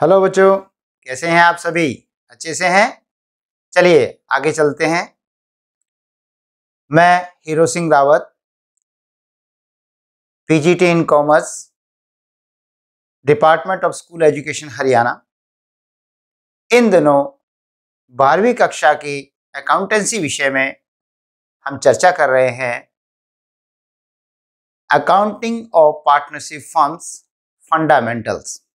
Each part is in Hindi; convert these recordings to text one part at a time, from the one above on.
हेलो बच्चों, कैसे हैं आप सभी? अच्छे से हैं? चलिए, आगे चलते हैं। मैं Hero Singh Rawat, PGT in commerce, department of school education Haryana. इन दिनों बारहवीं कक्षा की अकाउंटेंसी विषय में हम चर्चा कर रहे हैं। Accounting of partnership firms fundamentals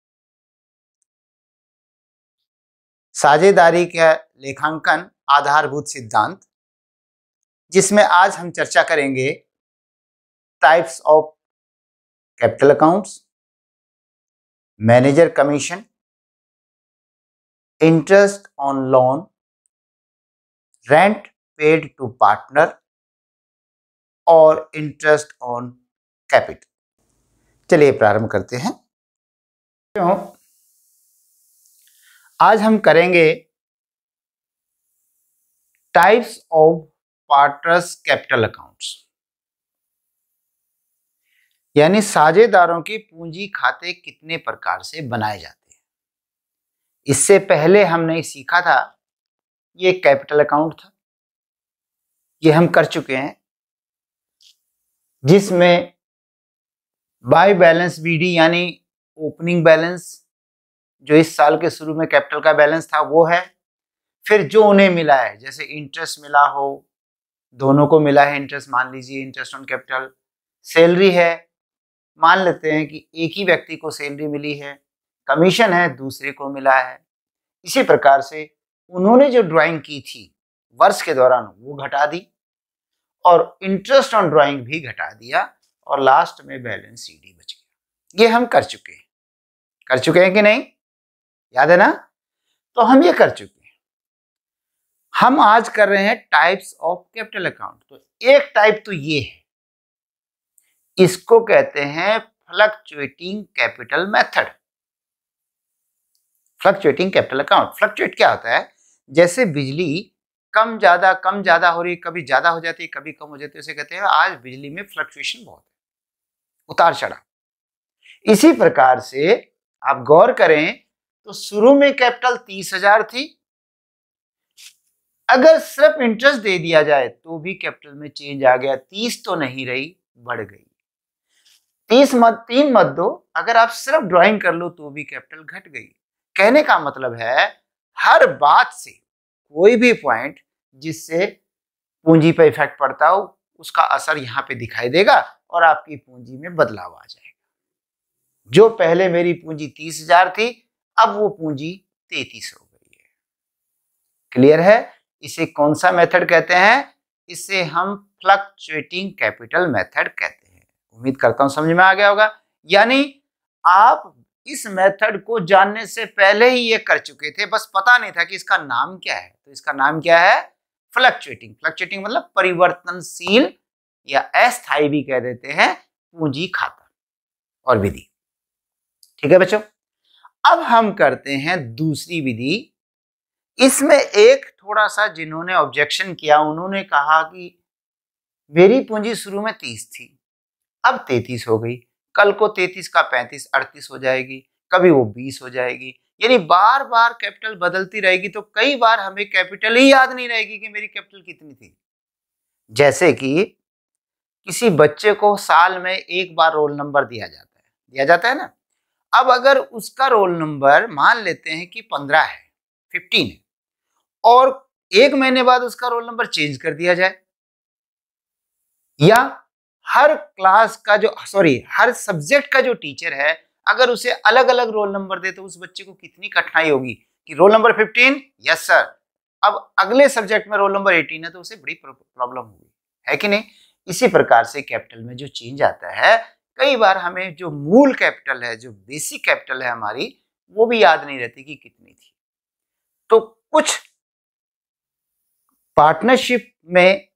साझेदारी का लेखांकन आधारभूत सिद्धांत, जिसमें आज हम चर्चा करेंगे types of capital accounts manager commission interest on loan rent paid to partner और इंटरेस्ट ऑन कैपिटल चलिए प्रारंभ करते हैं। क्यों आज हम करेंगे types of partners capital accounts यानी साझेदारों की पूंजी खाते कितने प्रकार से बनाए जाते हैं। इससे पहले हमने सीखा था, ये कैपिटल अकाउंट था। ये हम कर चुके हैं, जिसमें बाय बैलेंस बीडी यानी ओपनिंग बैलेंस जो इस साल के शुरू में कैपिटल का बैलेंस था, वो है। फिर जो उन्हें मिला है, जैसे इंटरेस्ट मिला हो, दोनों को मिला है इंटरेस्ट मान लीजिए इंटरेस्ट ऑन कैपिटल सैलरी है, मान लेते हैं कि एक ही व्यक्ति को सैलरी मिली है कमीशन है, दूसरे को मिला है। इसी प्रकार से उन्होंने जो ड्राइंग की थी, वर्ष के दौरान वो घटा दी और इंटरेस्ट ऑन ड्राइंग भी घटा दिया और लास्ट में बैलेंस सीडी बच गया। ये हम कर चुके हैं। कर चुके हैं कि नहीं? याद है ना? तो हम ये कर चुके हैं। हम आज कर रहे हैं टाइप्स ऑफ़ कैपिटल अकाउंट तो एक टाइप तो ये है। इसको कहते हैं fluctuating capital method fluctuating capital account fluctuate क्या होता है? जैसे बिजली कम ज़्यादा कम ज़्यादा हो रही, कभी ज़्यादा हो जाती है कभी कम हो जाती है उसे कहते हैं आज बिजली में फ्लक्चुएशन बहुत है। उतार चढ़ाव। इसी प्रकार से आप गौर करें तो शुरू में कैपिटल तीस हज़ार थी। अगर सिर्फ़ इंटरेस्ट दे दिया जाए तो भी कैपिटल में चेंज आ गया। तीस तो नहीं रही, बढ़ गई। तीस मत, तीन मत दो। अगर आप सिर्फ़ ड्राइंग कर लो तो भी कैपिटल घट गई। कहने का मतलब है, हर बात से कोई भी पॉइंट जिससे पूंजी पर इफ़ेक्ट पड़ता हो, उसका असर यहाँ पे दिखाई देगा और आपकी पूंजी में बदलाव आ जाएगा। जो पहले मेरी पूंजी तीस हज़ार थी अब वो पूंजी तैतीस हो गई है। क्लियर है? इसे कौन सा मेथड कहते हैं? इसे हम फ्लक्चुएटिंग कैपिटल मेथड कहते हैं। उम्मीद करता हूँ समझ में आ गया होगा। यानी आप इस मेथड को जानने से पहले ही ये कर चुके थे, बस पता नहीं था कि इसका नाम क्या है। तो इसका नाम क्या है? फ्लक्चुएटिंग फ्लक्चुएटिंग मतलब परिवर्तनशील या अस्थायी भी कह देते हैं, पूंजी खाता और विधि। ठीक है बच्चों? अब हम करते हैं दूसरी विधि। इसमें एक थोड़ा सा जिन्होंने ऑब्जेक्शन किया, उन्होंने कहा कि मेरी पूंजी शुरू में तीस थी, अब तैतीस हो गई। कल को तैतीस का पैंतीस, अड़तीस हो जाएगी, कभी वो बीस हो जाएगी। यानी बार बार कैपिटल बदलती रहेगी तो कई बार हमें कैपिटल ही याद नहीं रहेगी कि मेरी कैपिटल कितनी थी। जैसे कि किसी बच्चे को साल में एक बार रोल नंबर दिया जाता है। दिया जाता है ना? अब अगर उसका रोल नंबर मान लेते हैं कि पंद्रह है फिफ्टीन है, और एक महीने बाद उसका रोल नंबर चेंज कर दिया जाए, या हर क्लास का जो सॉरी हर सब्जेक्ट का जो टीचर है, अगर उसे अलग अलग रोल नंबर दे तो उस बच्चे को कितनी कठिनाई होगी कि roll number fifteen yes sir अब अगले सब्जेक्ट में रोल नंबर एटीन है तो उसे बड़ी प्रॉब्लम होगी। है कि नहीं? इसी प्रकार से कैपिटल में जो चेंज आता है कई बार हमें जो मूल कैपिटल है, जो बेसिक कैपिटल है हमारी, वो भी याद नहीं रहती कि कितनी थी। तो कुछ पार्टनरशिप में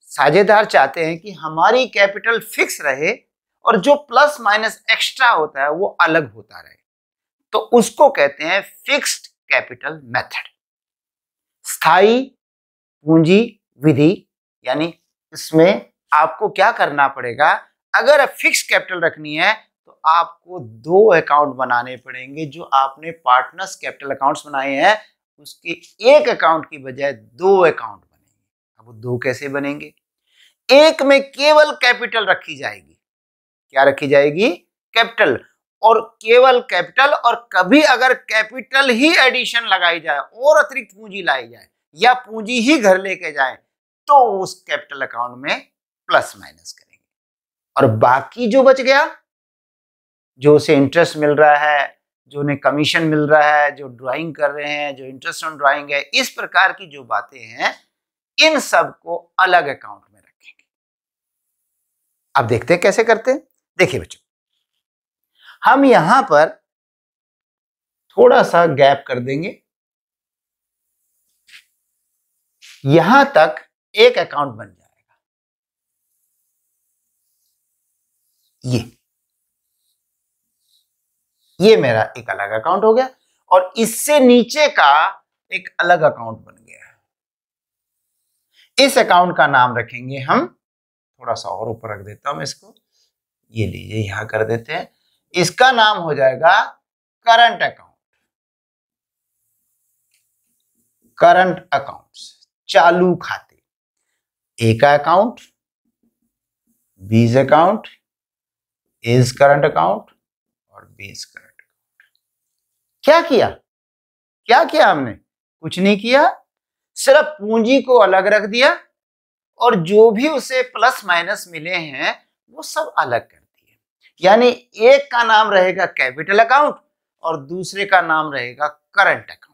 साझेदार चाहते हैं कि हमारी कैपिटल फिक्स रहे और जो प्लस माइनस एक्स्ट्रा होता है, वो अलग होता रहे। तो उसको कहते हैं फिक्स्ड कैपिटल मेथड। स्थायी पूंजी विधि, यानी इसमें आपको क्या करना पड़ेगा? अगर फिक्स कैपिटल रखनी है तो आपको दो अकाउंट बनाने पड़ेंगे, जो आपने पार्टनर्स कैपिटल अकाउंट्स बनाए हैं, उसके एक अकाउंट की बजाय दो अकाउंट बनेंगे। अब वो दो कैसे बनेंगे? एक में केवल कैपिटल रखी जाएगी। क्या रखी जाएगी? कैपिटल और केवल कैपिटल और कभी अगर कैपिटल ही एडिशन लगाई जाए, और अतिरिक्त पूंजी लाई जाए, या पूंजी ही घर लेके जाए तो उस कैपिटल अकाउंट में प्लस माइनस करेंगे और बाकी जो बच गया, जो उसे इंटरेस्ट मिल रहा है, जो उन्हें कमीशन मिल रहा है, जो ड्राइंग कर रहे हैं, जो इंटरेस्ट ऑन ड्राइंग है, इस प्रकार की जो बातें हैं, इन सबको अलग अकाउंट में रखेंगे। अब देखते हैं कैसे करते हैं। देखिए बच्चों, हम यहाँ पर थोड़ा सा गैप कर देंगे। यहाँ तक एक अकाउंट बन जाएगा ये। ये मेरा एक अलग अकाउंट हो गया और इससे नीचे का एक अलग अकाउंट बन गया। इस अकाउंट का नाम रखेंगे हम, थोड़ा सा और ऊपर रख देता हूँ मैं इसको। ये लीजिए, यहाँ कर देते हैं। इसका नाम हो जाएगा करंट अकाउंट करंट अकाउंट्स चालू खाते। ए का account B's account is current account और बीज करंट अकाउंट क्या किया? क्या किया हमने? कुछ नहीं किया। सिर्फ़ पूंजी को अलग रख दिया और जो भी उसे प्लस माइनस मिले हैं, वो सब अलग कर दिए। यानी एक का नाम रहेगा कैपिटल अकाउंट और दूसरे का नाम रहेगा करंट अकाउंट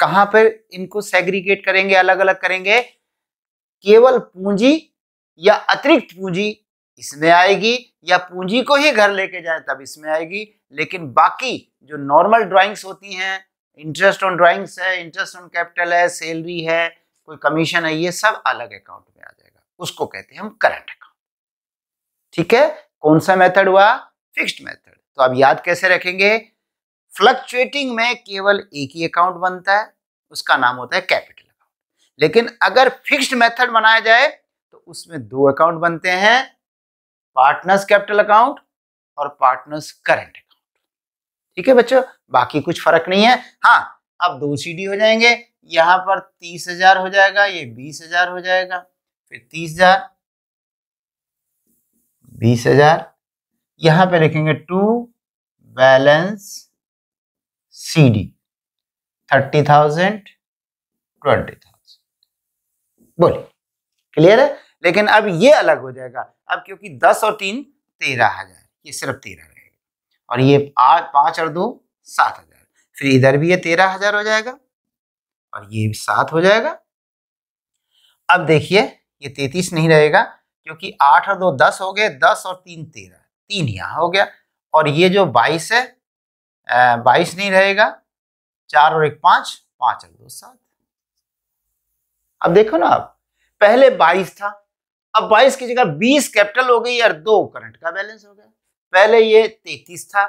कहाँ पर इनको सेग्रीगेट करेंगे अलग अलग करेंगे? केवल पूंजी या अतिरिक्त पूंजी इसमें आएगी या पूंजी को ही घर लेके जाए तब इसमें आएगी। लेकिन बाकी जो नॉर्मल ड्राइंग्स होती हैं इंटरेस्ट ऑन ड्राइंग्स है इंटरेस्ट ऑन कैपिटल है सैलरी है, कोई कमीशन है, ये सब अलग अकाउंट में आ जाएगा। उसको कहते हैं हम करंट अकाउंट ठीक है? कौन सा मेथड हुआ? फिक्स्ड मेथड तो अब याद कैसे रखेंगे? फ्लक्चुएटिंग में केवल एक ही अकाउंट बनता है, उसका नाम होता है कैपिटल अकाउंट लेकिन अगर फिक्स्ड मेथड बनाया जाए तो उसमें दो अकाउंट बनते हैं। पार्टनर्स कैपिटल अकाउंट और पार्टनर्स करंट अकाउंट। ठीक है बच्चों? बाकी कुछ फ़र्क नहीं है। हाँ अब दो सीडी हो जाएँगे। यहाँ पर तीस हज़ार हो जाएगा, ये बीस हज़ार हो जाएगा, फिर तीस हज़ार, बीस हज़ार। यहाँ पे लिखेंगे to balance C D thirty thousand twenty thousand. बोलिए, क्लियर है? लेकिन अब ये अलग हो जाएगा। अब क्योंकि दस और तीन तेरह हज़ार, ये सिर्फ़ तेरह रहेगा। और ये आठ, पाँच और दो, सात हज़ार। फिर इधर भी ये तेरह हज़ार हो जाएगा और ये भी सात हो जाएगा। अब देखिए, ये तैतीस नहीं रहेगा क्योंकि आठ और दो दस हो गए, दस और तीन तेरह। तीन यहाँ हो गया और ये जो बाईस है बाईस नहीं रहेगा। चार और एक पाँच पाँच और दो सात। अब देखो ना आप, पहले बाईस था अब बाईस की जगह बीस कैपिटल हो गई और दो करंट का बैलेंस हो गया। पहले ये तैतीस था,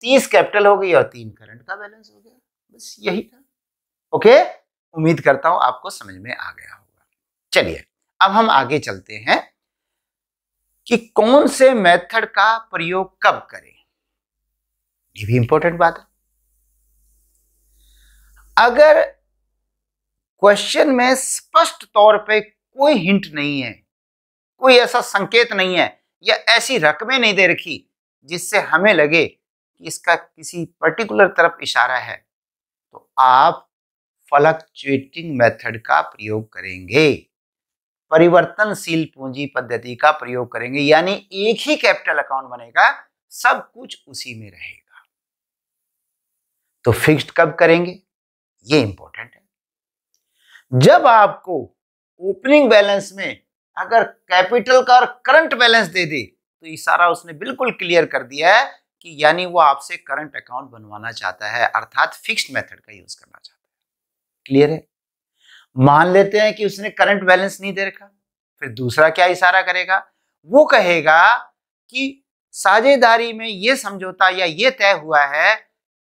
तीस कैपिटल हो गई और तीन करंट का बैलेंस हो गया। बस यही था। ओके? उम्मीद करता हूँ आपको समझ में आ गया होगा। चलिए, अब हम आगे चलते हैं कि कौन से मेथड का प्रयोग कब करें। ये भी इंपॉर्टेंट बात है। अगर क्वेश्चन में स्पष्ट तौर पे कोई हिंट नहीं है कोई ऐसा संकेत नहीं है या ऐसी रकमें नहीं दे रखी जिससे हमें लगे कि इसका किसी पर्टिकुलर तरफ़ इशारा है। तो आप फ्लक्चुएटिंग मेथड का प्रयोग करेंगे। परिवर्तनशील पूंजी पद्धति का प्रयोग करेंगे, यानी एक ही कैपिटल अकाउंट बनेगा, सब कुछ उसी में रहेगा। तो फिक्स्ड कब करेंगे? ये इंपॉर्टेंट है। जब आपको ओपनिंग बैलेंस में अगर कैपिटल का और करंट बैलेंस दे दे तो इशारा उसने बिल्कुल क्लियर कर दिया है कि यानी वो आपसे करंट अकाउंट बनवाना चाहता है, अर्थात फिक्स्ड मेथड का यूज़ करना चाहता है। क्लियर है? मान लेते हैं कि उसने करंट बैलेंस नहीं दे रखा, फिर दूसरा क्या इशारा करेगा? वो कहेगा कि साझेदारी में ये समझौता या ये तय हुआ है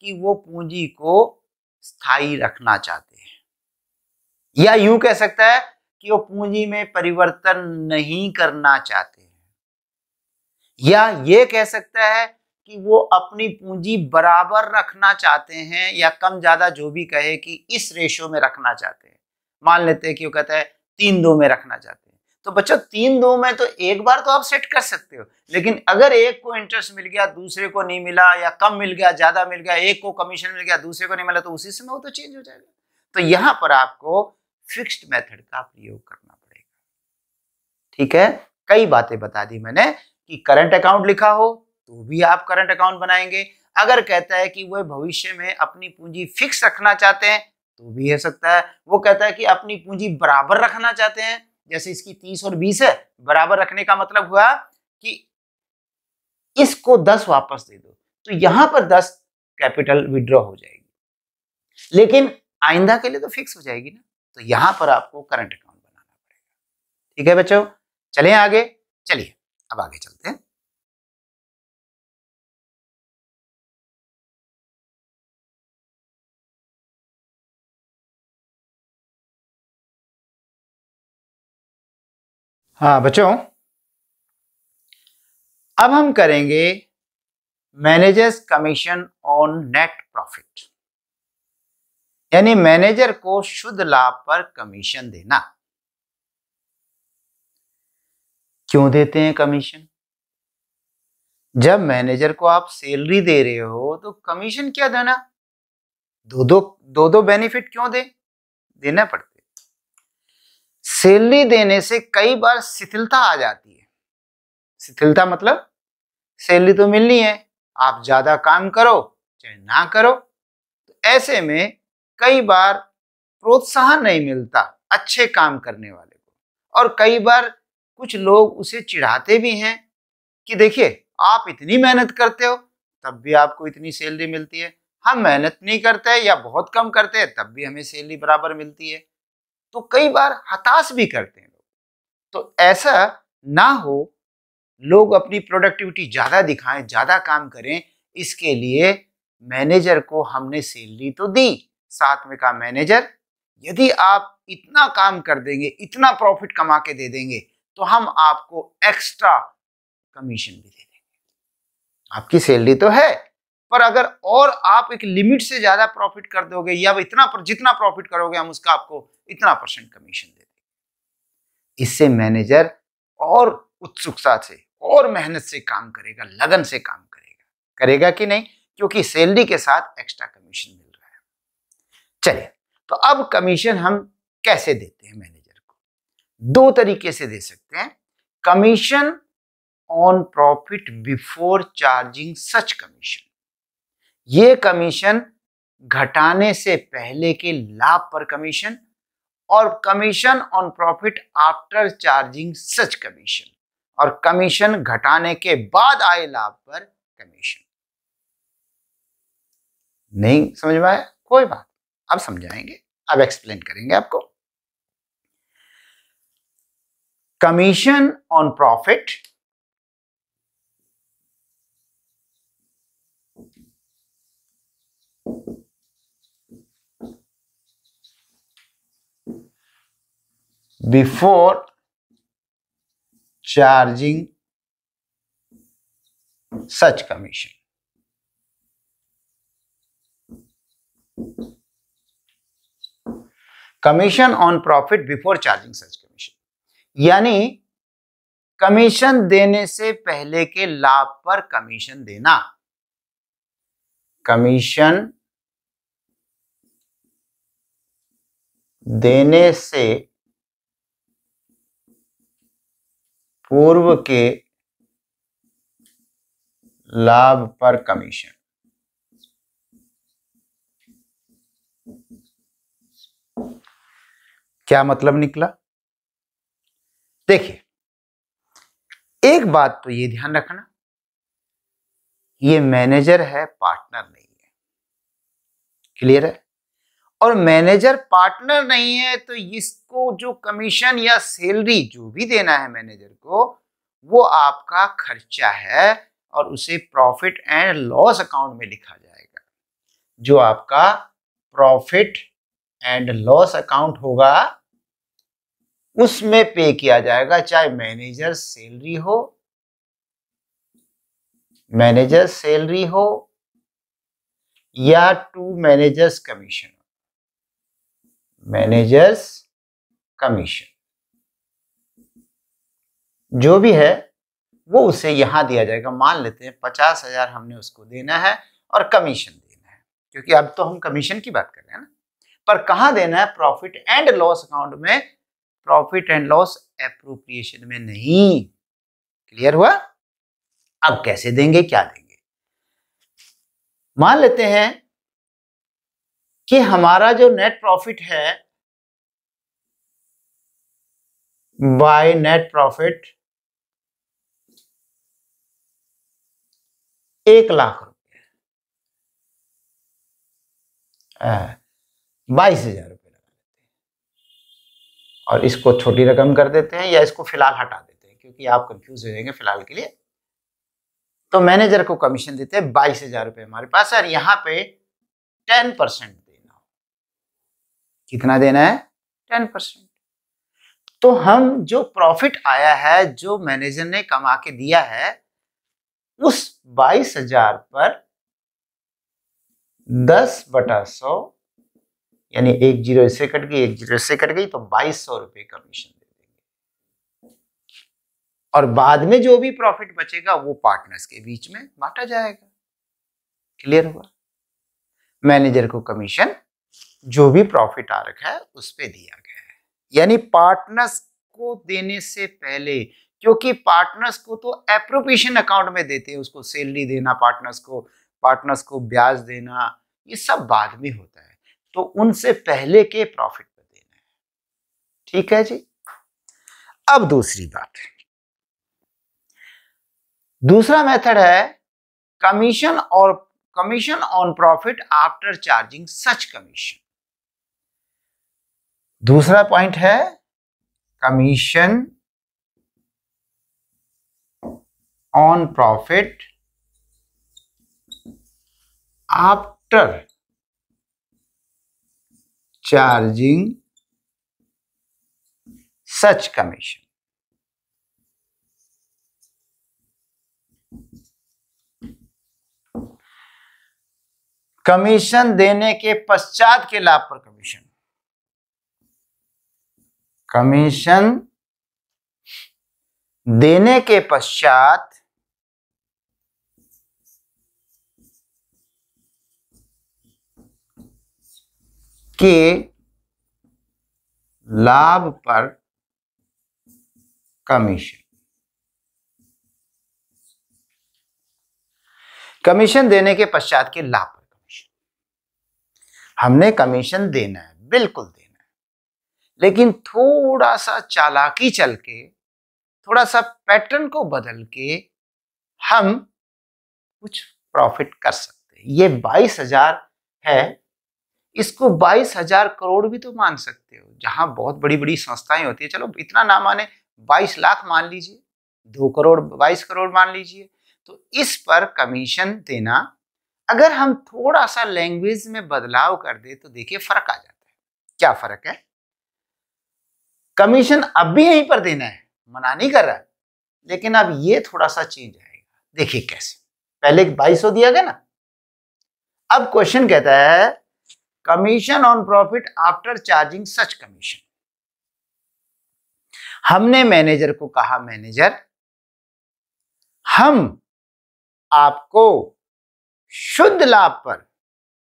कि वो पूंजी को स्थायी रखना चाहते हैं। या यूँ कह सकता है कि वो पूंजी में परिवर्तन नहीं करना चाहते हैं। या ये कह सकता है कि वो अपनी पूंजी बराबर रखना चाहते हैं या कम ज़्यादा जो भी कहे कि इस रेशियो में रखना चाहते हैं। मान लेते हैं कि वो कहता है तीन दो में रखना चाहते हैं। तो बच्चों, तीन दो में तो एक बार तो आप सेट कर सकते हो, लेकिन अगर एक को इंटरेस्ट मिल गया, दूसरे को नहीं मिला या कम मिल गया, ज़्यादा मिल गया, एक को कमीशन मिल गया, दूसरे को नहीं मिला तो उसी समय वो तो चेंज हो जाएगा। तो यहाँ पर आपको फिक्स्ड मेथड का प्रयोग करना पड़ेगा। ठीक है? कई बातें बता दी मैंने कि करंट अकाउंट लिखा हो तो भी आप करंट अकाउंट बनाएँगे। अगर कहता है कि वह भविष्य में अपनी पूंजी फिक्स रखना चाहते हैं तो भी हो सकता है। वो कहता है कि अपनी पूंजी बराबर रखना चाहते हैं। जैसे इसकी तीस और बीस है, बराबर रखने का मतलब हुआ कि इसको दस वापस दे दो। तो यहाँ पर दस कैपिटल विड्रॉ हो जाएगी। लेकिन आइंदा के लिए तो फिक्स हो जाएगी ना। तो यहाँ पर आपको करंट अकाउंट बनाना पड़ेगा। ठीक है बच्चों? चले आगे? चलिए, अब आगे चलते हैं। हाँ बच्चों, अब हम करेंगे managers commission on net profit. यानी मैनेजर को शुद्ध लाभ पर कमीशन देना। क्यों देते हैं कमीशन? जब मैनेजर को आप सैलरी दे रहे हो तो कमीशन क्या देना? दो दो दो दो बेनिफिट क्यों दे? देना पड़ते सैलरी देने से कई बार शिथिलता आ जाती है। शिथिलता मतलब सैलरी तो मिलनी है। आप ज़्यादा काम करो, चाहे ना करो तो ऐसे में कई बार प्रोत्साहन नहीं मिलता अच्छे काम करने वाले को। और कई बार कुछ लोग उसे चिढ़ाते भी हैं कि देखिए, आप इतनी मेहनत करते हो, तब भी आपको इतनी सैलरी मिलती है। हम मेहनत नहीं करते या बहुत कम करते हैं, तब भी हमें सैलरी बराबर मिलती है। तो कई बार हताश भी करते हैं लोग। तो ऐसा ना हो, लोग अपनी प्रोडक्टिविटी ज़्यादा दिखाएँ, ज़्यादा काम करें, इसके लिए मैनेजर को हमने सैलरी तो दी। साथ में कहा मैनेजर, यदि आप इतना काम कर देंगे, इतना प्रॉफिट कमा के दे देंगे तो हम आपको एक्स्ट्रा कमीशन भी दे देंगे। आपकी सैलरी तो है, पर अगर और आप एक लिमिट से ज़्यादा प्रॉफिट कर दोगे, या इतना पर, जितना प्रॉफिट करोगे, हम उसका आपको इतना परसेंट कमीशन दे देंगे। इससे मैनेजर और उत्सुकता से, और मेहनत से काम करेगा, लगन से काम करेगा। करेगा कि नहीं? क्योंकि सैलरी के साथ एक्स्ट्रा कमीशन मिल रहा है। चलिए तो अब कमीशन हम कैसे देते हैं मैनेजर को? दो तरीके से दे सकते हैं। Commission on profit before charging such commission. ये कमीशन घटाने से पहले के लाभ पर कमीशन और commission on profit after charging such commission और कमीशन घटाने के बाद आए लाभ पर कमीशन। नहीं समझ में आया? कोई बात अब समझाएँगे अब एक्सप्लेन करेंगे आपको commission on profit before charging such commission. Commission on profit before charging such commission यानी कमीशन देने से पहले के लाभ पर कमीशन देना। कमीशन देने से पूर्व के लाभ पर कमीशन क्या मतलब निकला? देखिए, एक बात तो ये ध्यान रखना, ये मैनेजर है, पार्टनर नहीं है। क्लियर है? और मैनेजर, पार्टनर नहीं है तो इसको जो कमीशन या सैलरी जो भी देना है मैनेजर को, वो आपका खर्चा है और उसे प्रॉफिट एंड लॉस अकाउंट में लिखा जाएगा। जो आपका प्रॉफिट एंड लॉस अकाउंट होगा उसमें पे किया जाएगा, चाहे मैनेजर सैलरी हो, मैनेजर सैलरी हो, या to managers commission managers commission. जो भी है, वो उसे यहाँ दिया जाएगा। मान लेते हैं पचास हज़ार हमने उसको देना है और कमीशन देना है। क्योंकि अब तो हम कमीशन की बात कर रहे हैं ना। पर कहा देना है? प्रॉफिट एंड लॉस अकाउंट में प्रॉफिट एंड लॉस अप्रोप्रिएशन में नहीं। क्लियर हुआ? अब कैसे देंगे, क्या देंगे? मान लेते हैं कि हमारा जो नेट प्रॉफिट है बाय नेट प्रॉफिट एक लाख बाईस हज़ार। रुपये लगा देते हैं और इसको छोटी रकम कर देते हैं या इसको फ़िलहाल हटा देते हैं क्योंकि आप कंफ्यूज हो जाएँगे फ़िलहाल के लिए। तो मैनेजर को कमीशन देते हैं बाईस हज़ार रुपये हमारे पास और यहाँ पे टेन परसेंट देना। कितना देना है? टेन परसेंट तो हम जो प्रॉफिट आया है जो मैनेजर ने कमा के दिया है उस बाईस हज़ार पर दस बटा सौ यानी एक ज़ीरो इससे कट गई, एक ज़ीरो इससे कट गई तो बाईस सौ रुपए कमीशन दे देंगे। और बाद में जो भी प्रॉफिट बचेगा, वो पार्टनर्स के बीच में बांटा जाएगा। क्लियर हुआ? मैनेजर को कमीशन जो भी प्रॉफिट आ रखा है, उस पर दिया गया है। यानी पार्टनर्स को देने से पहले, क्योंकि पार्टनर्स को तो एप्रोप्रिएशन अकाउंट में देते हैं, उसको सैलरी देना पार्टनर्स को पार्टनर्स को ब्याज देना, ये सब बाद में होता है। तो उनसे पहले के प्रॉफिट पर देना है। ठीक है जी? अब दूसरी बात। दूसरा मेथड है, कमीशन और commission on profit after charging such commission. दूसरा पॉइंट है, commission on profit after charging such commission. Commission देने के पश्चात के लाभ पर कमीशन कमीशन देने के पश्चात के लाभ पर कमीशन। कमीशन देने के पश्चात के लाभ पर कमीशन। हमने कमीशन देना है, बिल्कुल देना है। लेकिन थोड़ा सा चालाकी चल के, थोड़ा सा पैटर्न को बदल के हम कुछ प्रॉफिट कर सकते हैं। ये बाईस हज़ार है इसको बाईस हज़ार करोड़ भी तो मान सकते हो। जहाँ बहुत बड़ी बड़ी संस्थाएँ होती है, चलो इतना ना माने, बाईस लाख मान लीजिए, दो करोड़, बाईस करोड़ मान लीजिए। तो इस पर कमीशन देना, अगर हम थोड़ा सा लैंग्वेज में बदलाव कर दे तो देखिए फ़र्क आ जाता है। क्या फ़र्क है? कमीशन अब भी यहीं पर देना है, मना नहीं कर रहा लेकिन अब ये थोड़ा सा चेंज आएगा। देखिए कैसे, पहले बाईस दिया गया ना? अब क्वेश्चन कहता है commission on profit after charging such commission हमने मैनेजर को कहा मैनेजर हम आपको शुद्ध लाभ पर,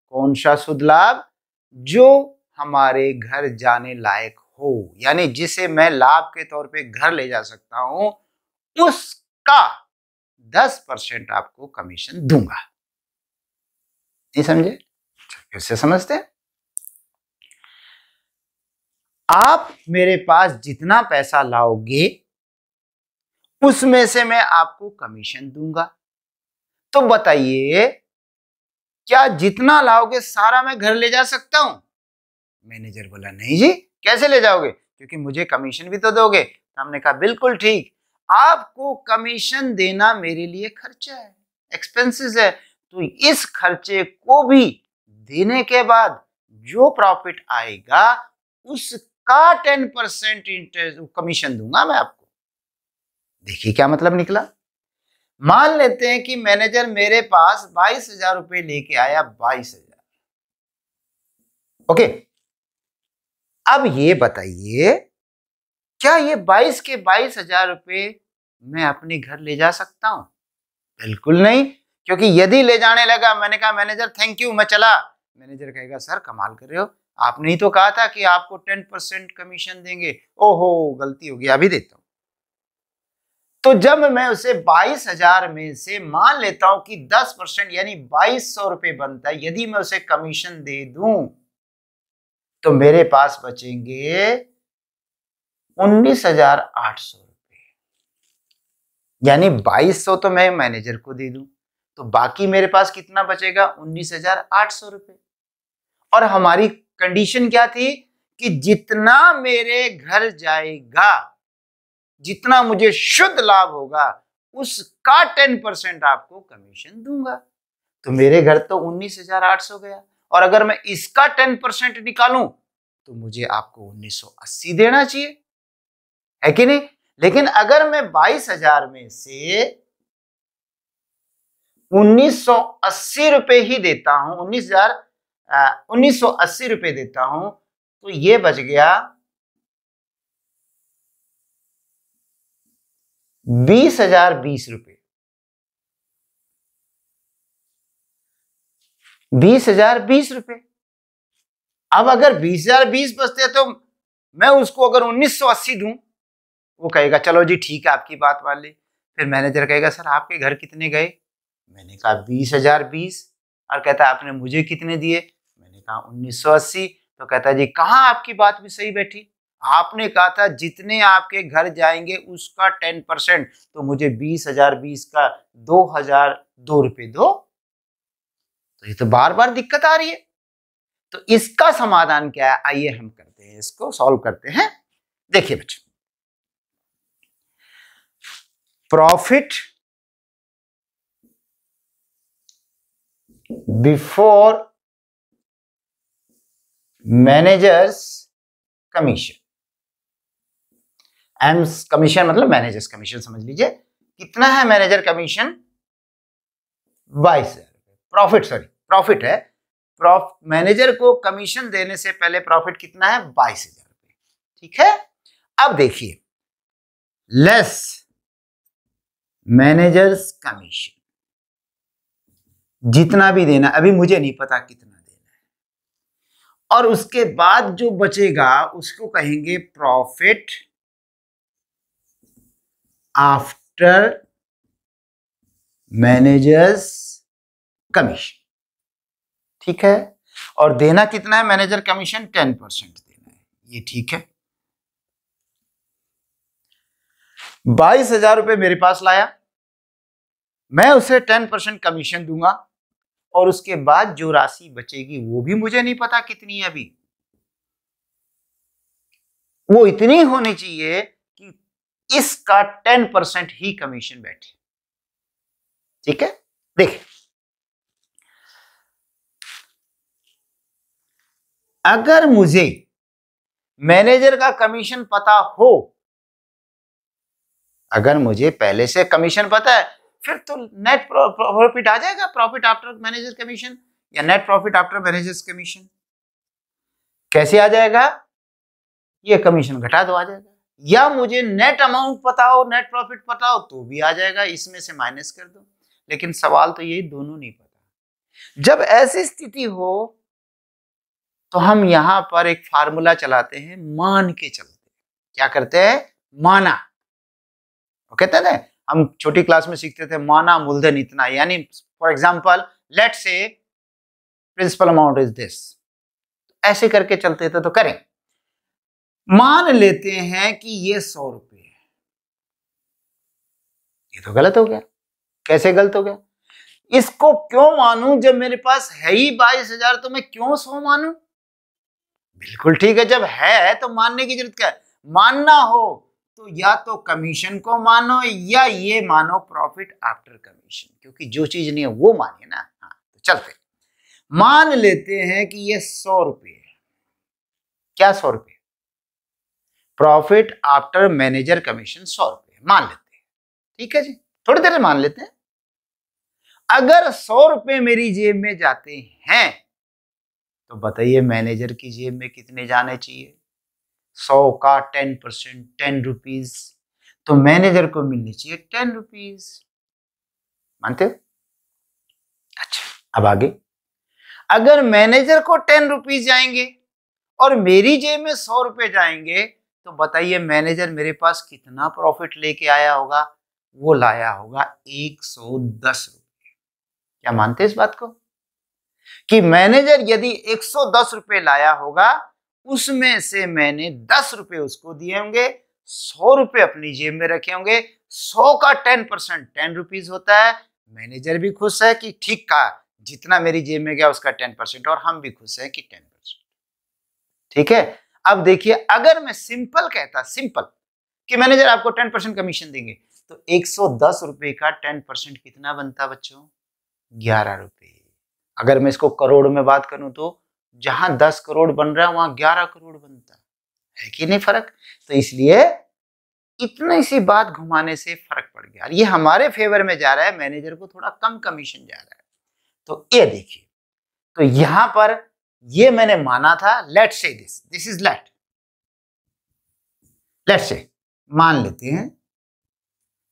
कौन सा शुद्ध लाभ? जो हमारे घर जाने लायक हो, यानी जिसे मैं लाभ के तौर पे घर ले जा सकता हूँ, उसका दस परसेंट आपको कमीशन दूँगा। नहीं समझे? फिर से समझते हैं। आप मेरे पास जितना पैसा लाओगे, उसमें से मैं आपको कमीशन दूँगा। तो बताइए, क्या जितना लाओगे सारा मैं घर ले जा सकता हूँ? मैनेजर बोला, नहीं जी, कैसे ले जाओगे? क्योंकि मुझे कमीशन भी तो दोगे। तो हमने कहा, बिल्कुल ठीक, आपको कमीशन देना मेरे लिए खर्चा है एक्सपेंसेस है। तो इस खर्चे को भी देने के बाद जो प्रॉफिट आएगा उसका टेन परसेंट इंटरेस्ट कमीशन दूँगा मैं आपको? देखिए क्या मतलब निकला। मान लेते हैं कि मैनेजर मेरे पास बाईस हज़ार रुपए लेके आया, बाईस हज़ार। ओके। अब ये बताइए, क्या ये बाईस के बाईस हज़ार रुपए मैं अपने घर ले जा सकता हूँ? बिल्कुल नहीं, क्योंकि यदि ले जाने लगा, मैंने कहा मैनेजर थैंक यू मैं चला। मैनेजर कहेगा सर कमाल कर रहे हो। आपने ही तो कहा था कि आपको टेन परसेंट कमीशन देंगे। ओहो, गलती हो गई अभी देता हूँ। तो जब मैं उसे बाईस हज़ार में से मान लेता हूँ कि दस परसेंट, यानी बाईस सौ रुपए बनता है, यदि मैं उसे कमीशन दे दूँ तो मेरे पास बचेंगे उन्नीस हज़ार आठ सौ रुपए। यानी बाईस सौ तो मैं मैनेजर को दे दूँ तो बाकी मेरे पास कितना बचेगा? उन्नीस हज़ार आठ सौ रुपए। और हमारी कंडीशन क्या थी? कि जितना मेरे घर जाएगा, जितना मुझे शुद्ध लाभ होगा उसका टेन परसेंट आपको कमीशन दूँगा। तो मेरे घर तो उन्नीस हज़ार आठ सौ गया। और अगर मैं इसका टेन परसेंट निकालूं तो मुझे आपको उन्नीस सौ अस्सी देना चाहिए। है कि नहीं? लेकिन अगर मैं बाईस हज़ार में से उन्नीस सौ अस्सी रुपए ही देता हूँ, उन्नीस हज़ार उन्नीस सौ अस्सी रुपए देता हूँ तो ये बच गया बीस हज़ार बीस रुपए। बीस हज़ार बीस रुपए। अब अगर बीस हज़ार बीस बचते तो मैं उसको अगर उन्नीस सौ अस्सी दूँ, वो कहेगा, चलो जी, ठीक है, आपकी बात वाले फिर मैनेजर कहेगा, सर, आपके घर कितने गए? मैंने कहा, बीस हज़ार बीस। और कहता आपने मुझे कितने दिए? मैंने कहा, उन्नीस सौ अस्सी. तो कहता जी, कहाँ आपकी बात भी सही बैठी? आपने कहा था, जितने आपके घर जाएँगे उसका टेन परसेंट तो मुझे बीस हज़ार बीस का दो हज़ार दो रुपए दो। तो ये तो बार बार दिक्कत आ रही है। तो इसका समाधान क्या है? आइए हम करते हैं, इसको सॉल्व करते हैं। देखिए बच्चों profit before managers commission M commission मतलब मैनेजर्स कमीशन समझ लीजिए। कितना है मैनेजर कमीशन बाईस हज़ार प्रॉफिट सॉरी प्रॉफिट है। मैनेजर को कमीशन देने से पहले प्रॉफिट कितना है? बाईस हज़ार रुपए। ठीक है? अब देखिए। लेस मैनेजर्स कमीशन जितना भी देना अभी मुझे नहीं पता कितना देना है। और उसके बाद जो बचेगा, उसको कहेंगे प्रॉफिट आफ्टर मैनेजर्स कमीशन ठीक है? और देना कितना है? मैनेजर कमीशन टेन परसेंट देना है। ये ठीक है? बाईस हज़ार रुपए मेरे पास लाया। मैं उसे टेन परसेंट कमीशन दूँगा। और उसके बाद जो राशि बचेगी वो भी मुझे नहीं पता कितनी है अभी। वो इतनी होनी चाहिए कि इसका टेन परसेंट ही कमीशन बैठे। ठीक है? देखिए। अगर मुझे मैनेजर का कमीशन पता हो, अगर मुझे पहले से कमीशन पता है फिर तो नेट प्रॉफिट आ जाएगा। प्रॉफिट आफ्टर मैनेजर कमीशन या net profit after managers commission कैसे आ जाएगा? ये कमीशन घटा दो, आ जाएगा। या मुझे नेट अमाउंट पता हो नेट प्रॉफिट पता हो तो भी आ जाएगा। इसमें से माइनस कर दो। लेकिन सवाल तो यही दोनों नहीं पता। जब ऐसी स्थिति हो तो हम यहाँ पर एक फार्मूला चलाते हैं, मान के चलते क्या करते हैं? माना। वो कहते थे हम छोटी क्लास में सीखते थे, माना मूलधन इतना। यानी for example let say principal amount is this ऐसे करके चलते थे तो करें। मान लेते हैं कि ये सौ रुपये है। ये तो गलत हो गया। कैसे गलत हो गया? इसको क्यों मानूं? जब मेरे पास है ही बाईस हज़ार तो मैं क्यों सौ मानूं? बिल्कुल ठीक है, जब है तो मानने की ज़रूरत क्या है? मानना हो। तो या तो कमीशन को मानो या ये मानो प्रॉफिट आफ्टर कमीशन क्योंकि जो चीज़ नहीं है वो मानिए ना। हाँ तो चलते मान लेते हैं कि ये सौ रुपये है। क्या सौ रुपये? प्रॉफिट आफ्टर मैनेजर कमीशन सौ रुपये, मान लेते हैं। ठीक है जी? थोड़ी देर मान लेते हैं। अगर सौ रुपये मेरी जेब में जाते हैं तो बताइए मैनेजर की जेब में कितने जाने चाहिए? सौ का टेन परसेंट, टेन रुपीज़ तो मैनेजर को मिलनी चाहिए टेन रुपीज़ मानते हो? अच्छा अब आगे। अगर मैनेजर को टेन रुपीज़ जाएँगे और मेरी जेब में सौ रुपए जाएँगे तो बताइए मैनेजर मेरे पास कितना प्रॉफिट लेके आया होगा? वो लाया होगा एक सौ दस रुपये क्या मानते इस बात को? कि मैनेजर यदि एक सौ दस रुपये लाया होगा उसमें से मैंने दस रुपए उसको दिए होंगे, सौ रुपए अपनी जेब में रखे होंगे। सौ का टेन परसेंट टेन रुपीज़ होता है। मैनेजर भी खुश है कि ठीक का जितना मेरी जेब में गया उसका टेन परसेंट और हम भी खुश हैं कि टेन परसेंट। ठीक है? अब देखिए, अगर मैं सिंपल कहता, सिंपल, कि मैनेजर आपको टेन परसेंट कमीशन देंगे तो एक सौ दस रुपए का टेन परसेंट कितना बनता बच्चों? ग्यारह रुपए अगर मैं इसको करोड़ में बात करूँ तो जहाँ दस करोड़ बन रहा है, वहाँ ग्यारह करोड़ बनता है। कि नहीं फ़र्क? तो इसलिए इतनी सी बात घुमाने से फ़र्क पड़ गया। ये हमारे फेवर में जा रहा है मैनेजर को थोड़ा कम कमीशन जा रहा है। तो ये देखिए तो यहाँ पर ये मैंने माना था let say this this is let let say मान लेते हैं।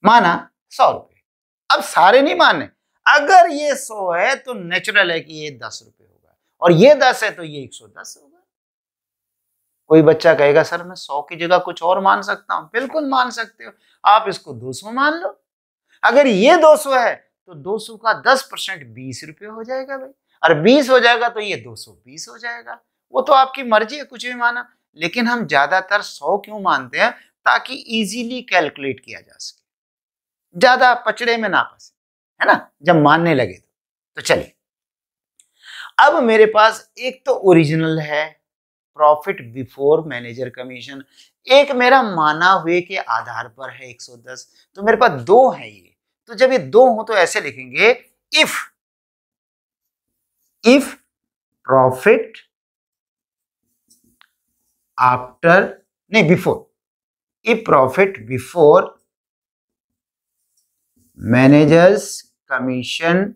माना सौ रुपए। अब सारे नहीं माने। अगर ये सौ है तो नेचुरल है कि ये दस होगा और ये दस है तो ये एक सौ दस होगा। कोई बच्चा कहेगा सर मैं सौ की जगह कुछ और मान सकता हूँ। बिल्कुल मान सकते हो। आप इसको दो सौ मान लो। अगर ये दो सौ है तो दो सौ का दस परसेंट बीस रुपये हो जाएगा भाई। और बीस हो जाएगा तो ये दो सौ बीस हो जाएगा। वो तो आपकी मर्ज़ी है कुछ भी माना। लेकिन हम ज़्यादातर सौ क्यों मानते हैं? ताकि इजीली कैलकुलेट किया जा सके। ज़्यादा पचड़े में ना फंसे है ना? जब मानने लगे तो, तो चलिए। अब मेरे पास एक तो ओरिजिनल है प्रॉफिट बिफोर मैनेजर कमीशन एक मेरा माना हुए के आधार पर है 110 तो मेरे पास दो है ये। तो जब ये दो हो तो ऐसे लिखेंगे इफ़ इफ़ प्रॉफिट आफ्टर नहीं before if profit before managers commission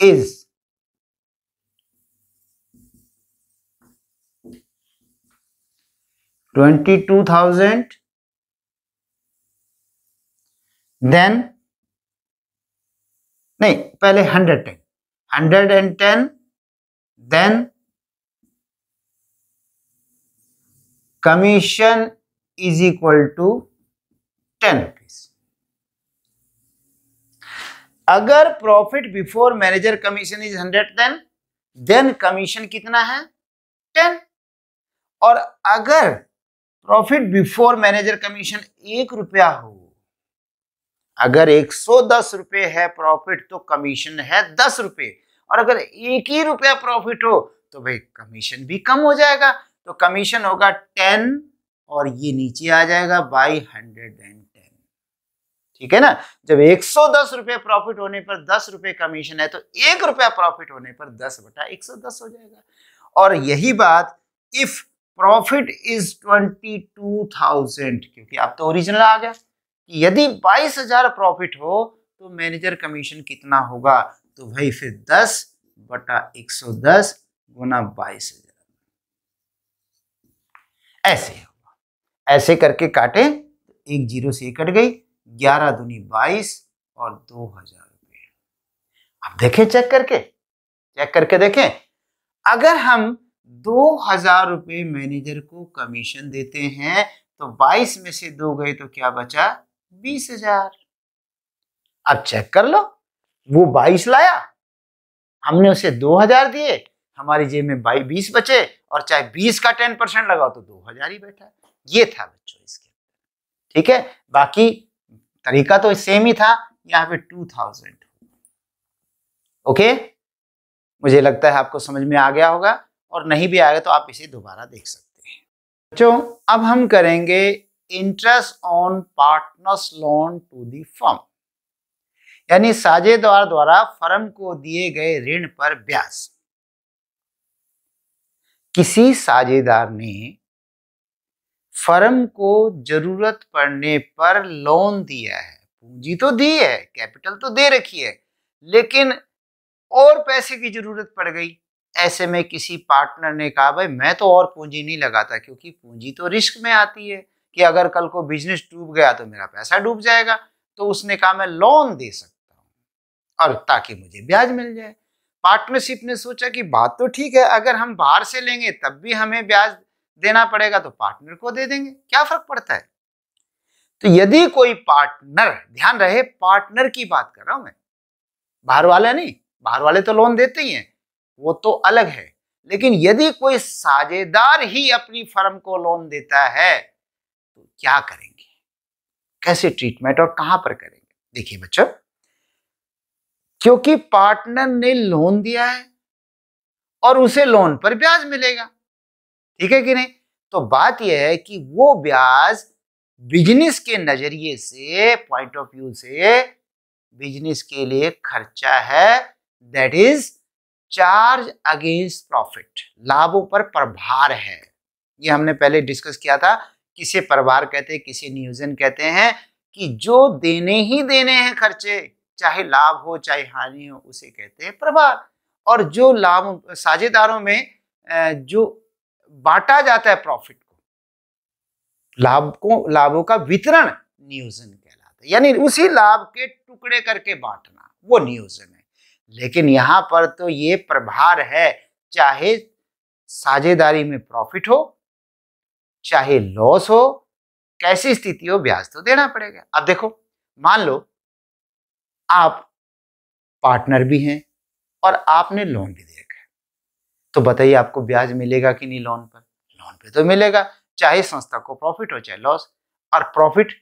is twenty two thousand. Then नहीं, पहले hundred ten. Hundred and ten then commission is equal to ten rupees अगर profit before manager commission is hundred then then commission कितना है? टेन। और अगर प्रॉफिट बिफोर मैनेजर कमीशन एक रुपया हो। अगर 110 रुपए है प्रॉफिट तो कमीशन है दस रुपए और अगर एक ही रुपया प्रॉफिट हो तो भाई कमीशन भी कम हो जाएगा। तो कमीशन होगा टेन और ये नीचे आ जाएगा बाई हंड्रेड एंड टेन ठीक है ना? जब 110 रुपए प्रॉफिट होने पर दस रुपए कमीशन है तो एक रुपया प्रॉफिट होने पर दस बटा 110 हो जाएगा। और यही बात if profit is twenty two thousand क्योंकि आप तो ओरिजिनल आ गया। कि यदि बाईस हज़ार प्रॉफिट हो तो मैनेजर कमीशन कितना होगा? तो भाई फिर दस बटा एक सौ दस गुना बाईस हज़ार। ऐसे होगा। ऐसे करके काटे तो एक ज़ीरो से कट गई, ग्यारह दूनी बाईस और दो हज़ार रुपये। अब देखें, चेक करके। चेक करके देखें। अगर हम दो हज़ार रुपये मैनेजर को कमीशन देते हैं तो बाईस में से दो गए तो क्या बचा? बीस हज़ार। अब चेक कर लो, वो बाईस लाया, हमने उसे दो हज़ार दिए, हमारी जेब में बाई बीस बचे, और चाहे बीस का टेन परसेंट लगाओ तो दो हज़ार ही बैठा ये था बच्चों इसके ठीक है? बाकी तरीका तो सेम ही था, यहाँ पे टू थाउज़ेंड। ओके? मुझे लगता है आपको समझ में आ गया होगा। और नहीं भी आएगा तो आप इसे दोबारा देख सकते हैं। बच्चों, अब हम करेंगे interest on partners loan to the firm यानी साझेदार द्वारा फर्म को दिए गए ऋण पर ब्याज। किसी साझेदार ने फर्म को ज़रूरत पड़ने पर लोन दिया है। पूंजी तो दी है कैपिटल तो दे रखी है, लेकिन और पैसे की ज़रूरत पड़ गई। ऐसे में किसी पार्टनर ने कहा, भाई, मैं तो और पूंजी नहीं लगाता, क्योंकि पूंजी तो रिस्क में आती है कि अगर कल को बिज़नेस डूब गया तो मेरा पैसा डूब जाएगा। तो उसने कहा, मैं लोन दे सकता हूँ और ताकि मुझे ब्याज मिल जाए। पार्टनरशिप ने सोचा कि बात तो ठीक है, अगर हम बाहर से लेंगे तब भी हमें ब्याज देना पड़ेगा तो पार्टनर को दे देंगे। क्या फ़र्क पड़ता है? तो यदि कोई पार्टनर ध्यान रहे पार्टनर की बात कर रहा हूँ मैं, बाहर वाला नहीं, बाहर वाले तो लोन देते ही हैं वो तो अलग है। लेकिन यदि कोई साझेदार ही अपनी फर्म को लोन देता है तो क्या करेंगे? कैसे ट्रीटमेंट और कहाँ पर करेंगे? देखिए बच्चों, क्योंकि पार्टनर ने लोन दिया है और उसे लोन पर ब्याज मिलेगा, ठीक है कि नहीं? तो बात यह है कि वो ब्याज बिज़नेस के नज़रिए से पॉइंट ऑफ़ व्यू से बिज़नेस के लिए खर्चा है that is charge against profit लाभों पर प्रभार है। ये हमने पहले डिस्कस किया था, किसे प्रभार कहते हैं, किसे नियोजन कहते हैं, कि जो देने ही देने हैं खर्चे, चाहे लाभ हो, चाहे हानि हो, उसे कहते हैं प्रभार। और जो लाभ, साझेदारों में जो बांटा जाता है प्रॉफिट को, लाभ को लाभों का वितरण नियोजन कहलाता है। यानी उसी लाभ के टुकड़े करके बांटना, वो नियोजन लेकिन यहाँ पर तो ये प्रभार है, चाहे साझेदारी में प्रॉफिट हो, चाहे लॉस हो, कैसी स्थिति हो, ब्याज तो देना पड़ेगा। अब देखो, मान लो, आप पार्टनर भी हैं और आपने लोन भी दे रखा है। तो बताइए आपको ब्याज मिलेगा कि नहीं लोन पर? लोन पे तो मिलेगा, चाहे संस्था को प्रॉफिट हो, चाहे लॉस और प्रॉफिट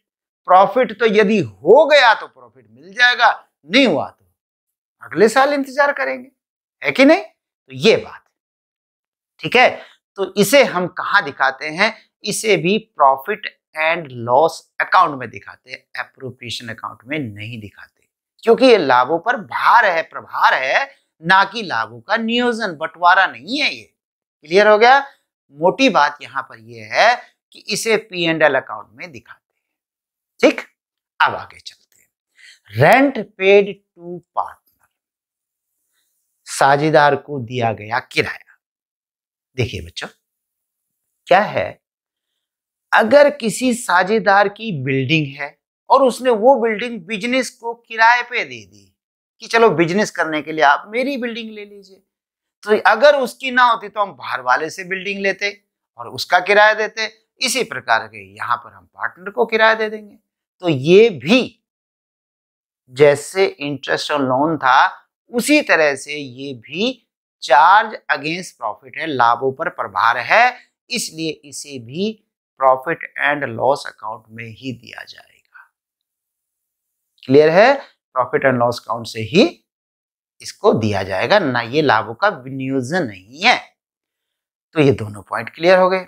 प्रॉफिट तो यदि हो गया तो प्रॉफिट मिल जाएगा, नहीं हुआ तो अगले साल इंतज़ार करेंगे। है कि नहीं? तो ये बात। ठीक है? तो इसे हम कहा दिखाते हैं? इसे भी प्रॉफिट एंड लॉस अकाउंट में दिखाते हैं। अप्रोप्रिएशन अकाउंट में नहीं दिखाते। क्योंकि ये लाभों पर भार है, प्रभार है, ना कि लाभों का नियोजन, बंटवारा नहीं है ये। क्लियर हो गया? मोटी बात यहाँ पर यह है कि इसे पी एंड एल अकाउंट में दिखाते हैं। ठीक? अब आगे चलते हैं। रेंट पेड टू पार्टनर साझेदार को दिया गया किराया। देखिए बच्चों, क्या है? अगर किसी साझेदार की बिल्डिंग है और उसने वो बिल्डिंग बिज़नेस को किराए पे दे दी कि चलो बिज़नेस करने के लिए आप मेरी बिल्डिंग ले लीजिए तो अगर उसकी ना होती तो हम बाहर वाले से बिल्डिंग लेते और उसका किराया देते। इसी प्रकार के यहाँ पर हम पार्टनर को किराया दे देंगे। तो ये भी जैसे इंटरेस्ट और लोन था उसी तरह से ये भी चार्ज अगेंस्ट प्रॉफिट है, लाभों पर प्रभार है, इसलिए इसे भी प्रॉफिट एंड लॉस अकाउंट में ही दिया जाएगा। क्लियर है? प्रॉफिट एंड लॉस अकाउंट से ही इसको दिया जाएगा, ना ये लाभों का विनियोजन नहीं है। तो ये दोनों पॉइंट क्लियर हो गए।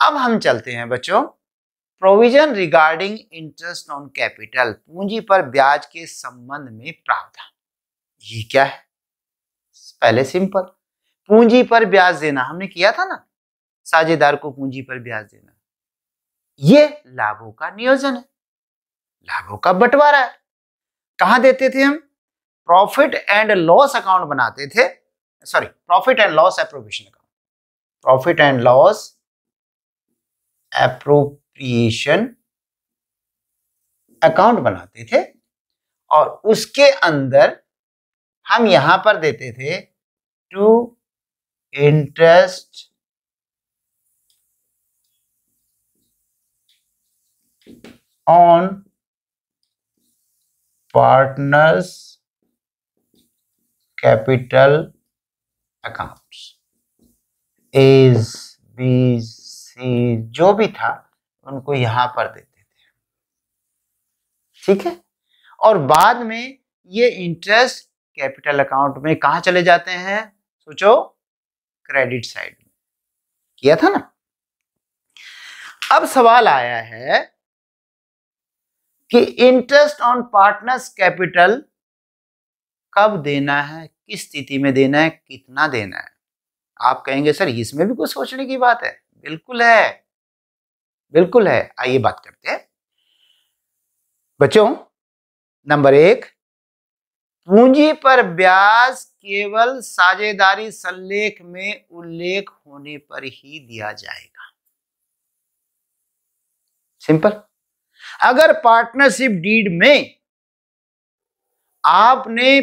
अब हम चलते हैं बच्चों। Provision regarding interest on capital पूंजी पर ब्याज के संबंध में प्रावधान। ये क्या है? पहले सिंपल पूंजी पर ब्याज देना, हमने किया था ना? साझेदार को पूंजी पर ब्याज देना। ये लाभों का नियोजन है। लाभों का बंटवारा है। कहाँ देते थे हम? प्रॉफिट एंड लॉस अकाउंट बनाते थे। Sorry profit and loss appropriation account profit and loss appropriation account बनाते थे और उसके अंदर हम यहाँ पर देते थे to interest on partners capital accounts as B C जो भी था, उनको यहाँ पर देते थे। ठीक है? और बाद में ये इंटरेस्ट कैपिटल अकाउंट में कहा चले जाते हैं? सोचो, क्रेडिट साइड में। किया था ना? अब सवाल आया है कि इंटरेस्ट ऑन पार्टनर्स कैपिटल कब देना है, किस स्थिति में देना है, कितना देना है? आप कहेंगे, सर, इसमें भी कुछ सोचने की बात है। बिल्कुल है। बिल्कुल है। आइए बात करते हैं। बच्चों, नंबर एक पूंजी पर ब्याज केवल साझेदारी संलेख में उल्लेख होने पर ही दिया जाएगा। सिंपल। अगर पार्टनरशिप डीड में आपने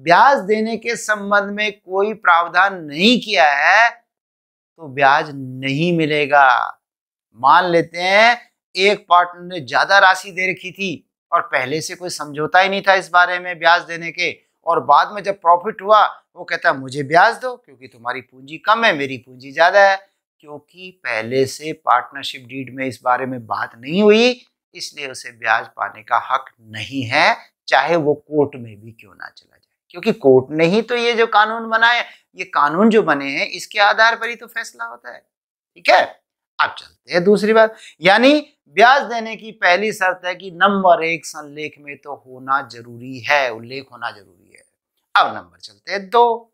ब्याज देने के संबंध में कोई प्रावधान नहीं किया है तो ब्याज नहीं मिलेगा। मान लेते हैं, एक पार्टनर ने ज़्यादा राशि दे रखी थी और पहले से कोई समझौता ही नहीं था इस बारे में ब्याज देने के। और बाद में जब प्रॉफिट हुआ, वो कहता मुझे ब्याज दो, क्योंकि तुम्हारी पूंजी कम है, मेरी पूंजी ज़्यादा है। क्योंकि पहले से पार्टनरशिप डीड में इस बारे में बात नहीं हुई, इसलिए उसे ब्याज पाने का हक नहीं है, चाहे वो कोर्ट में भी क्यों ना चला जाए। क्योंकि कोर्ट ने ही तो ये जो कानून बनाए, ये कानून जो बने हैं, इसके आधार पर ही तो फैसला होता है। ठीक है? अब चलते हैं दूसरी बात। यानी ब्याज देने की पहली शर्त है कि नंबर एक संलेख में तो होना ज़रूरी है, उल्लेख होना ज़रूरी है। अब नंबर चलते हैं दो।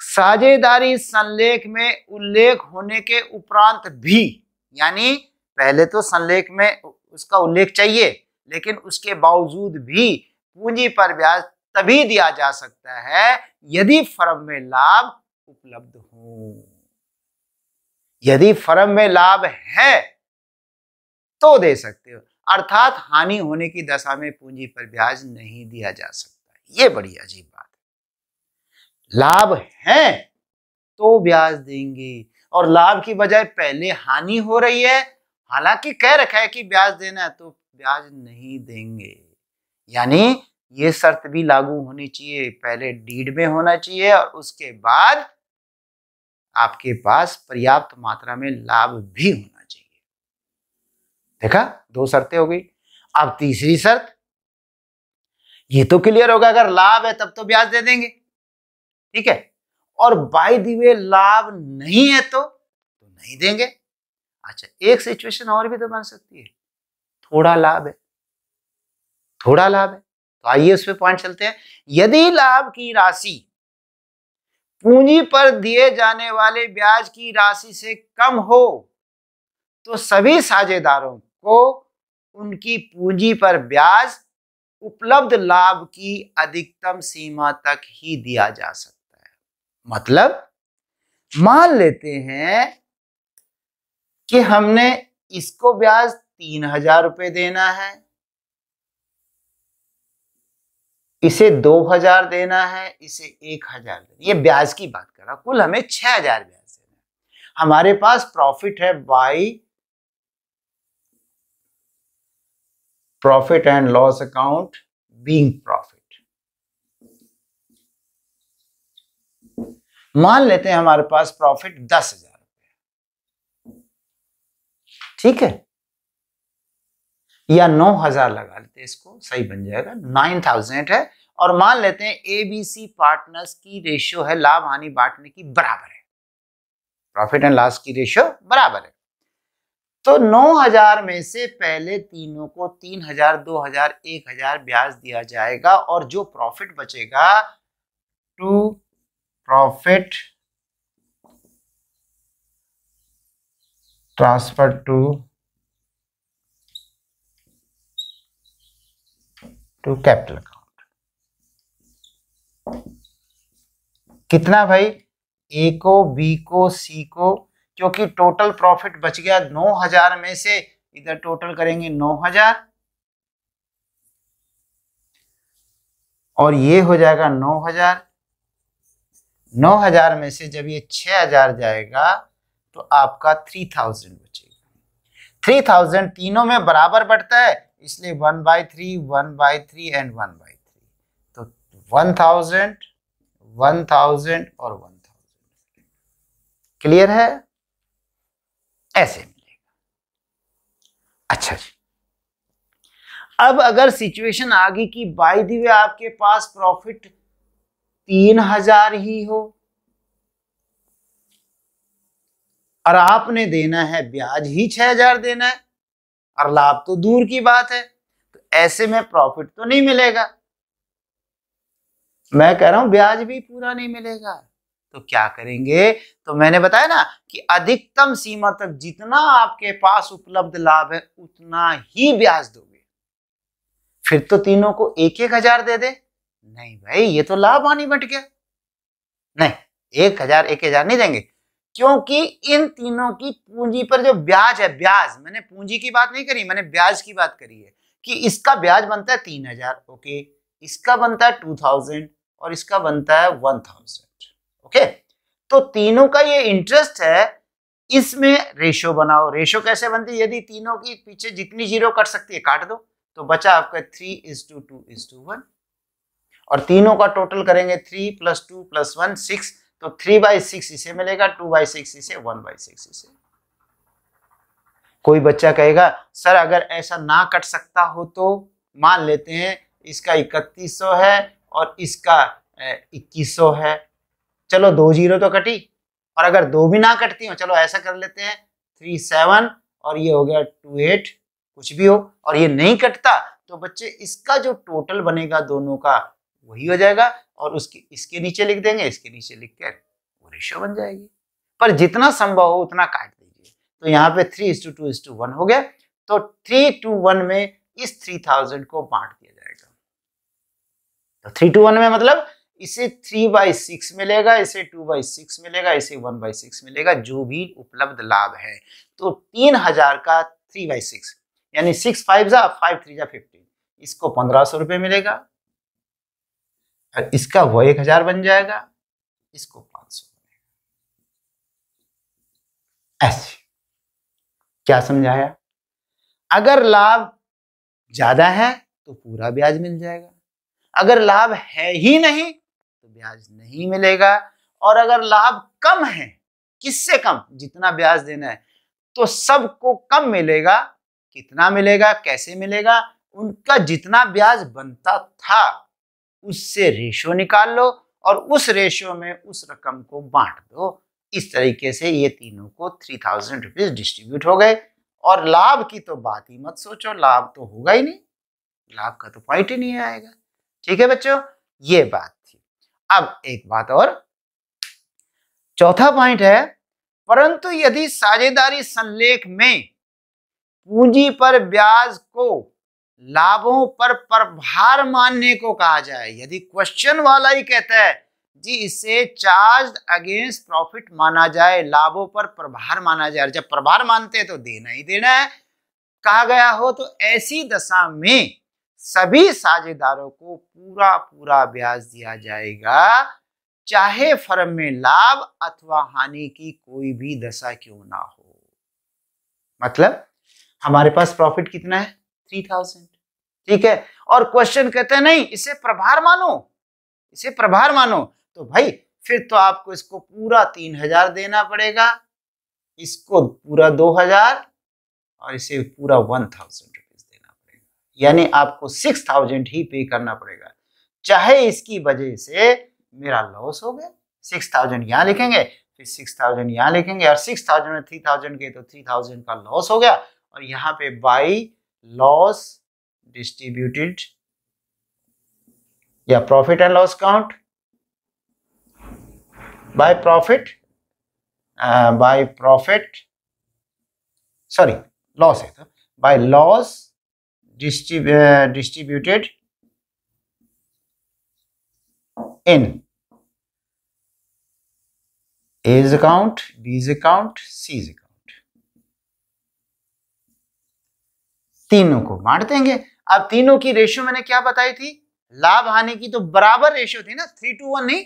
साझेदारी संलेख में उल्लेख होने के उपरांत भी, यानी पहले तो संलेख में उसका उल्लेख चाहिए, लेकिन उसके बावजूद भी पूंजी पर ब्याज तभी दिया जा सकता है यदि फर्म में लाभ उपलब्ध हो। यदि फर्म में लाभ है तो दे सकते हो। अर्थात हानि होने की दशा में पूंजी पर ब्याज नहीं दिया जा सकता। ये बड़ी अजीब बात है। लाभ है तो ब्याज देंगे। और लाभ की बजाय पहले हानि हो रही है, हालाँकि कह रखा है कि ब्याज देना है तो ब्याज नहीं देंगे। यानी ये शर्त भी लागू होनी चाहिए, पहले डीड में होना चाहिए और उसके बाद आपके पास पर्याप्त मात्रा में लाभ भी होना चाहिए। देखा, दो शर्तें हो गई। अब तीसरी शर्त, ये तो क्लियर होगा, अगर लाभ है तब तो ब्याज दे देंगे। ठीक है? और बाय दिवे लाभ नहीं है तो तो नहीं देंगे। अच्छा एक सिचुएशन और भी तो बन सकती है। थोड़ा लाभ है। थोड़ा लाभ है। तो आइए उस पर पॉइंट चलते हैं। यदि लाभ की राशि पूंजी पर दिए जाने वाले ब्याज की राशि से कम हो तो सभी साझेदारों को उनकी पूंजी पर ब्याज उपलब्ध लाभ की अधिकतम सीमा तक ही दिया जा सकता है। मतलब मान लेते हैं कि हमने इसको ब्याज तीन हज़ार रुपये देना है इसे दो हज़ार देना है, इसे एक हज़ार देना ये ब्याज की बात कर रहा कुल हमें छह हज़ार ब्याज देना है। हमारे पास प्रॉफिट है by profit and loss account being profit मान लेते हैं हमारे पास प्रॉफिट दस हज़ार रुपये ठीक है? या नौ हज़ार लगा लेते हैं, इसको सही बन जाएगा। नाइन थाउज़ेंड है और मान लेते हैं एबीसी पार्टनर्स की रेशियो है, लाभ हानि बांटने की बराबर है। प्रॉफिट एंड लॉस की रेशियो बराबर है। तो नौ हज़ार में से पहले तीनों को तीन हज़ार, दो हज़ार, एक हज़ार ब्याज दिया जाएगा और जो प्रॉफिट बचेगा, to profit transfer to to capital account कितना भाई? ए को बी को सी को, क्योंकि टोटल प्रॉफिट बच गया नौ हज़ार में से, इधर टोटल करेंगे नौ हज़ार। और ये हो जाएगा नौ हज़ार। नौ हज़ार में से जब ये छह हज़ार जाएगा तो आपका थ्री थाउज़ेंड बचेगा। थ्री थाउज़ेंड तीनों में बराबर बढ़ता है इसलिए one by three, one by three and one by three. तो वन थाउज़ेंड वन थाउज़ेंड और वन थाउज़ेंड। क्लियर है? ऐसे मिलेगा। अच्छा जी। अब अगर सिचुएशन आ गई कि बाई दी वे आपके पास प्रॉफिट तीन हज़ार ही हो, और आपने देना है, ब्याज ही छह हज़ार देना है और लाभ तो दूर की बात है तो ऐसे में प्रॉफिट तो नहीं मिलेगा। मैं कह रहा हूँ, ब्याज भी पूरा नहीं मिलेगा। तो क्या करेंगे? तो मैंने बताया ना कि अधिकतम सीमा तक जितना आपके पास उपलब्ध लाभ है, उतना ही ब्याज दोगे। फिर तो तीनों को एक एक हज़ार दे दे। नहीं भाई, ये तो लाभ हानि बट गया। नहीं, एक हज़ार एक हज़ार नहीं देंगे। क्योंकि इन तीनों की पूंजी पर जो ब्याज है, ब्याज, मैंने पूंजी की बात नहीं करी, मैंने ब्याज की बात करी है कि इसका ब्याज बनता है तीन हज़ार, ओके? इसका बनता है टू थाउज़ेंड और इसका बनता है वन थाउज़ेंड ओके? तो तीनों का ये इंटरेस्ट है, इसमें रेशो बनाओ। रेशो कैसे बनती यदि तीनों की पीछे जितनी ज़ीरो कट सकती है, काट दो तो बचा आपका three is to two is to one और तीनों का टोटल करेंगे three plus two plus one six तो थ्री बाई सिक्स इसे मिलेगा टू बाई सिक्स इसे वन बाई सिक्स इसे। कोई बच्चा कहेगा, सर, अगर ऐसा ना कट सकता हो तो मान लेते हैं, इसका इकतीस सौ है और इसका इक्कीस सौ है। चलो दो ज़ीरो तो कटी, और अगर दो भी ना कटती हो, चलो ऐसा कर लेते हैं थ्री सेवन और ये हो गया टू एट कुछ भी हो, और ये नहीं कटता तो बच्चे इसका जो टोटल बनेगा दोनों का, वही हो जाएगा। और उसके, इसके नीचे लिख देंगे, इसके नीचे लिख कर वो रेशियो बन जाएगी। पर जितना संभव हो, उतना काट दीजिए। तो यहाँ पे three two to two one हो गया। तो थ्री टू वन में इस थ्री थाउज़ेंड को बांट दिया जाएगा। तो थ्री टू वन में मतलब इसे थ्री बाई सिक्स मिलेगा, इसे टू बाई सिक्स मिलेगा, इसे वन बाई सिक्स मिलेगा, जो भी उपलब्ध लाभ है। तो तीन हज़ार का थ्री बाई सिक्स यानी सिक्स फाइव जा फाइव थ्री जा फिफ्टीन इसको पंद्रह सौ रुपये मिलेगा। और इसका वो एक हज़ार बन जाएगा, इसको पाँच सौ ऐसे। क्या समझाया? अगर लाभ ज़्यादा है तो पूरा ब्याज मिल जाएगा। अगर लाभ है ही नहीं तो ब्याज नहीं मिलेगा। और अगर लाभ कम है, किससे कम? जितना ब्याज देना है तो सबको कम मिलेगा। कितना मिलेगा, कैसे मिलेगा? उनका जितना ब्याज बनता था। उससे रेशो निकाल लो और उस रेशो में उस रकम को बांट दो। इस तरीके से ये तीनों को थ्री थाउज़ेंड रुपीज़ डिस्ट्रीब्यूट हो गए और लाभ की तो बात ही मत सोचो, लाभ तो होगा ही नहीं। लाभ का तो पॉइंट ही नहीं आएगा। ठीक है बच्चों, ये बात थी। अब एक बात और। चौथा पॉइंट है, परंतु यदि साझेदारी संलेख में पूंजी पर ब्याज को लाभों पर प्रभार मानने को कहा जाए। यदि क्वेश्चन वाला ही कहता है, जी, इसे चार्ज अगेंस्ट प्रॉफिट माना जाए, लाभों पर प्रभार माना जाए। जब प्रभार मानते हैं तो देना ही देना है। कहा गया हो तो ऐसी दशा में सभी साझेदारों को पूरा पूरा ब्याज दिया जाएगा, चाहे फर्म में लाभ अथवा हानि की कोई भी दशा क्यों ना हो। मतलब हमारे पास प्रॉफिट कितना है? थ्री थाउज़ेंड ठीक है? और क्वेश्चन कहते हैं, नहीं, इसे प्रभार मानो, इसे प्रभार मानो। तो भाई, फिर तो आपको इसको पूरा तीन हज़ार देना पड़ेगा। इसको पूरा दो हज़ार और इसे पूरा वन थाउज़ेंड रुपीज़ देना पड़ेगा। यानी आपको सिक्स थाउज़ेंड ही पे करना पड़ेगा। चाहे इसकी वजह से मेरा लॉस हो गया। सिक्स थाउज़ेंड यहाँ लिखेंगे, फिर सिक्स थाउज़ेंड यहाँ लिखेंगे और सिक्स थाउज़ेंड में थ्री थाउज़ेंड के तो थ्री थाउज़ेंड का लॉस हो गया। और यहाँ पे by loss distributed yeah profit and loss count by profit uh, by profit sorry loss by loss distrib uh, distributed in A's account, B's account, C's account. तीनों को बांट देंगे अब तीनों की रेशियो मैंने क्या बताई थी? लाभ हानि की तो बराबर रेशियो थी ना थ्री टू वन नहीं।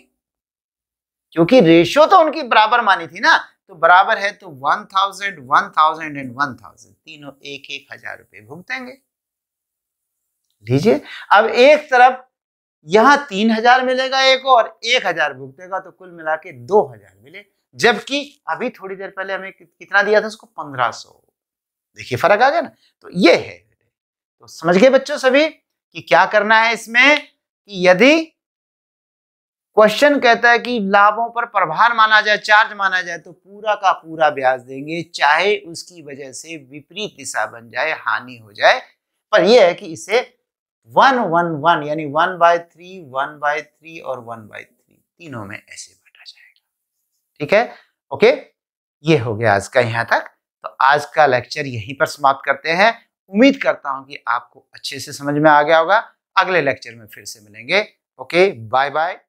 क्योंकि रेशियो तो उनकी बराबर मानी थी ना तो बराबर है तो one thousand one thousand and one thousand तीनों एक एक हज़ार रुपए भुगतेंगे। लीजिए, अब एक तरफ़ यहाँ तीन हज़ार मिलेगा एक और, एक हज़ार भुगतेगा तो कुल मिला के दो हज़ार मिले। जबकि अभी थोड़ी देर पहले हमें कितना दिया था उसको? पंद्रह सौ। देखिए फ़र्क आ गया ना? तो ये है। तो समझ गए बच्चों सभी कि क्या करना है इसमें? कि यदि क्वेश्चन कहता है कि लाभों पर प्रभार माना जाए चार्ज माना जाए तो पूरा का पूरा ब्याज देंगे, चाहे उसकी वजह से विपरीत दिशा बन जाए, हानि हो जाए। पर यह है कि इसे वन वन वन यानी one by three one by three और वन बाय थ्री तीनों में ऐसे बांटा जाएगा। ठीक है? ओके ये हो गया आज का यहाँ तक। तो आज का लेक्चर यहीं पर समाप्त करते हैं। उम्मीद करता हूँ कि आपको अच्छे से समझ में आ गया होगा। अगले लेक्चर में फिर से मिलेंगे। Okay bye bye